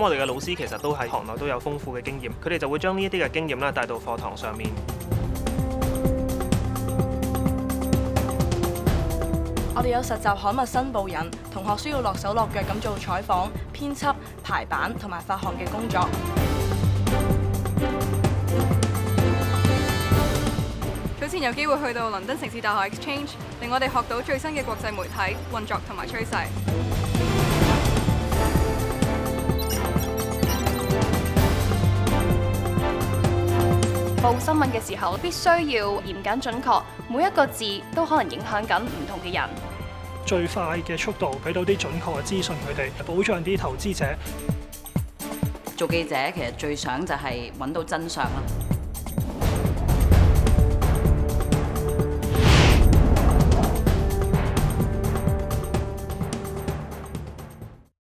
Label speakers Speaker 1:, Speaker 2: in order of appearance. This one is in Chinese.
Speaker 1: 咁我哋嘅老師其實都喺行內都有豐富嘅經驗，佢哋就會將呢一啲嘅經驗咧帶到課堂上面。
Speaker 2: 我哋有實習刊物申報人，同學需要落手落腳咁做採訪、編輯、排版同埋發行嘅工作。
Speaker 3: 早前有機會去到倫敦城市大學 Exchange，令我哋學到最新嘅國際媒體運作同埋趨勢。
Speaker 4: 報新聞嘅時候，必須要嚴謹準確，每一個字都可能影響緊唔同嘅人。
Speaker 5: 最快嘅速度俾到啲準確嘅資訊佢哋，保障啲投資者。
Speaker 6: 做記者其實最想就係揾到真相啦。